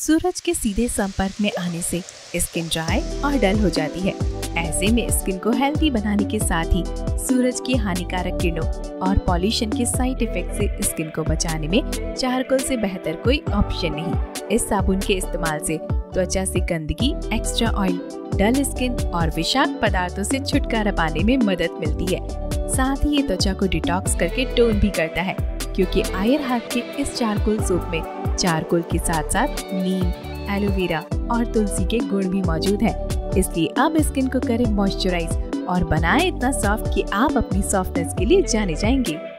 सूरज के सीधे संपर्क में आने से स्किन ड्राई और डल हो जाती है। ऐसे में स्किन को हेल्दी बनाने के साथ ही सूरज की हानिकारक किरणों और पॉल्यूशन के साइड इफ़ेक्ट से स्किन को बचाने में चारकोल से बेहतर कोई ऑप्शन नहीं। इस साबुन के इस्तेमाल से त्वचा से गंदगी एक्स्ट्रा ऑयल डल स्किन और विषाक्त पदार्थों से छुटकारा पाने में मदद मिलती है। साथ ही ये त्वचा को डिटॉक्स करके टोन भी करता है। क्योंकि आयर हाथ के इस चारकोल सूप में चारकोल के साथ साथ नीम, एलोवेरा और तुलसी के गुण भी मौजूद है। इसलिए अब स्किन को करें मॉइस्चराइज और बनाए इतना सॉफ्ट कि आप अपनी सॉफ्टनेस के लिए जाने जाएँगे।